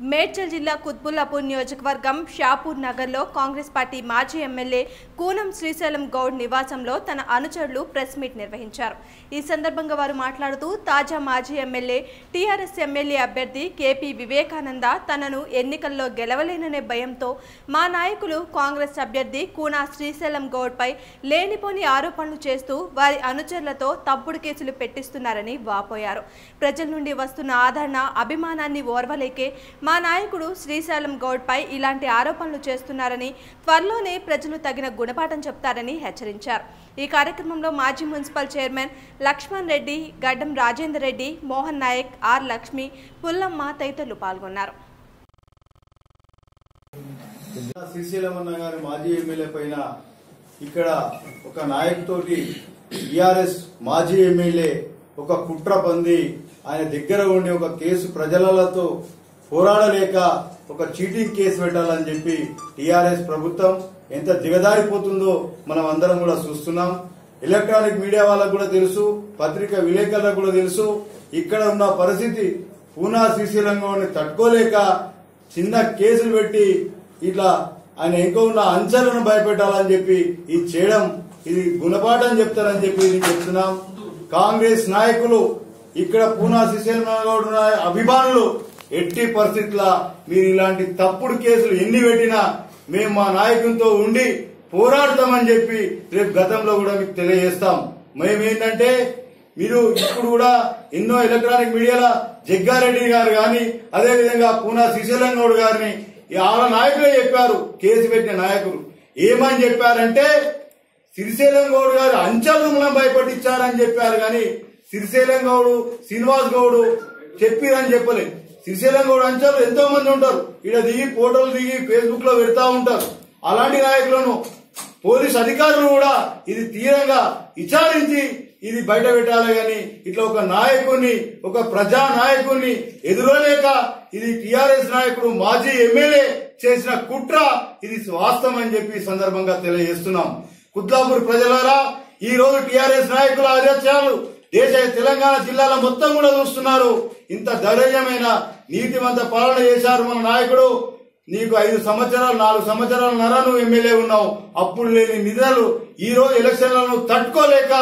మేడ్చల్ జిల్లా కుత్బుల్లాపూర్ నియోజకవర్గం షాపూర్ నగర్లో కాంగ్రెస్ పార్టీ మాజీ ఎమ్మెల్యే కూనం శ్రీశైలం గౌడ్ నివాసంలో తన అనుచరులు ప్రెస్ మీట్ నిర్వహించారు. ఈ సందర్భంగా వారు మాట్లాడుతూ తాజా మాజీ ఎమ్మెల్యే టీఆర్ఎస్ ఎమ్మెల్యే అభ్యర్థి కేపీ వివేకానంద తనను ఎన్నికల్లో గెలవలేననే భయంతో మా నాయకులు కాంగ్రెస్ అభ్యర్థి కూనా శ్రీశైలం గౌడ్పై లేనిపోని ఆరోపణలు చేస్తూ వారి అనుచరులతో తప్పుడు కేసులు పెట్టిస్తున్నారని వాపోయారు. ప్రజల నుండి వస్తున్న ఆదరణ అభిమానాన్ని ఓర్వలేకే మా నాయకుడు శ్రీశైలం గౌడ్పై ఇలాంటి ఆరోపణలు చేస్తున్నారని త్వరలోనే ప్రజలు తగిన గుణపాఠం చెప్తారని హెచ్చరించారు. ఈ కార్యక్రమంలో మాజీ municipal chairman Laxman Reddy Gaddam Rajender Reddy Mohan Naik R Lakshmi Pullamma తదితరులు పాల్గొన్నారు. శ్రీశైలమన్న గారి మాజీ ఎమ్మెల్యే పైన ఇక్కడ ఒక నాయకుతోటి టిఆర్ఎస్ మాజీ ఎమ్మెల్యే ఒక కుట్ర పంది ఆయన దగ్గర ఉండి ఒక కేసు ప్రజలతో పోరాడలేక ఒక చీటింగ్ కేసు పెట్టాలని చెప్పి టిఆర్ఎస్ ప్రభుత్వం ఎంత దిగదారిపోతుందో మనం అందరం కూడా చూస్తున్నాం. ఎలక్ట్రానిక్ మీడియా వాళ్ళకు కూడా తెలుసు పత్రిక విలేకరులకు కూడా తెలుసు. ఇక్కడ ఉన్న పరిస్థితి పూనా శ్రీశైలంలోని తట్టుకోలేక చిన్న కేసులు పెట్టి ఇట్లా ఆయన ఇంకా ఉన్న అంచెలను భయపెట్టాలని చెప్పి ఇది చేయడం ఇది గుణపాఠం చెప్తారని చెప్పి ఇది చెప్తున్నాం. కాంగ్రెస్ నాయకులు ఇక్కడ పూనా శ్రీశైలం అభిమానులు ఎట్టి పరిస్థితుల మీరు ఇలాంటి తప్పుడు కేసులు ఎన్ని పెట్టినా మేము మా నాయకునితో ఉండి పోరాడతామని చెప్పి రేపు గతంలో కూడా మీకు తెలియజేస్తాం. మేమేంటంటే మీరు ఇప్పుడు కూడా ఎన్నో ఎలక్ట్రానిక్ మీడియాల జగ్గారెడ్డి గారు గాని అదేవిధంగా పూనా శ్రీశైలం గౌడ్ గారిని వాళ్ళ నాయకులే చెప్పారు కేసు పెట్టిన నాయకులు. ఏమని చెప్పారంటే శ్రీశైలం గౌడ్ గారు అంచలు మనం భయపట్టించారని చెప్పారు కానీ శ్రీశైలం గౌడు శ్రీనివాస్ గౌడు చెప్పిరని చెప్పలేదు. శ్రీశైలం గౌడ్ అంచెలు ఎంతో మంది ఉంటారు. ఇక్కడ దిగి ఫోటోలు దిగి ఫేస్బుక్లో పెడతా ఉంటారు. అలాంటి నాయకులను పోలీస్ అధికారులు కూడా ఇది తీవ్రంగా విచారించి ఇది బయట పెట్టాలి గాని ఇట్లా ఒక నాయకుడిని ఒక ప్రజా నాయకుడిని ఎదురలేక ఇది టిఆర్ఎస్ నాయకుడు మాజీ ఎమ్మెల్యే చేసిన కుట్ర ఇది వాస్తవం అని చెప్పి సందర్భంగా తెలియజేస్తున్నాం. కుద్లాపూర్ ప్రజలారా ఈ రోజు టిఆర్ఎస్ నాయకుల ఆదేశాలు దేశ తెలంగాణ జిల్లాల మొత్తం కూడా చూస్తున్నారు. ఇంత ధైర్యమైన నీతివంత పాలన చేశారు మన నాయకుడు. నీకు ఐదు సంవత్సరాలు నాలుగు సంవత్సరాల నర నువ్వు ఎమ్మెల్యే ఉన్నావు. అప్పుడు లేని నిధులు ఈ రోజు ఎలక్షన్లను తట్టుకోలేక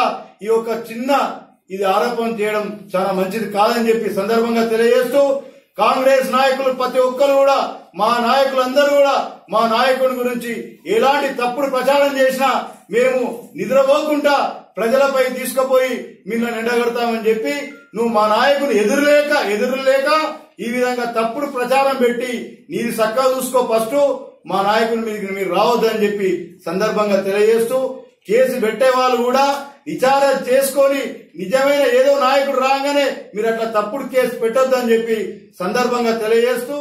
ఈ యొక్క చిన్న ఇది ఆరోపణ చేయడం చాలా మంచిది కాదని చెప్పి సందర్భంగా తెలియజేస్తూ కాంగ్రెస్ నాయకులు ప్రతి ఒక్కరు కూడా మా నాయకులందరూ కూడా మా నాయకుడి గురించి ఎలాంటి తప్పుడు ప్రచారం చేసినా మేము నిద్రపోకుండా ప్రజలపై తీసుకుపోయి మిమ్మల్ని ఎండగడతామని చెప్పి నువ్వు మా నాయకుని ఎదురులేక ఎదురులేక ఈ విధంగా తప్పుడు ప్రచారం పెట్టి నీది చక్కగా చూసుకో ఫస్ట్ మా నాయకుని మీద మీరు రావద్దని చెప్పి సందర్భంగా తెలియజేస్తూ కేసు పెట్టే వాళ్ళు కూడా విచారణ చేసుకొని నిజమైన ఏదో నాయకుడు రాగానే మీరు అట్లా తప్పుడు కేసు పెట్టొద్దని చెప్పి సందర్భంగా తెలియజేస్తూ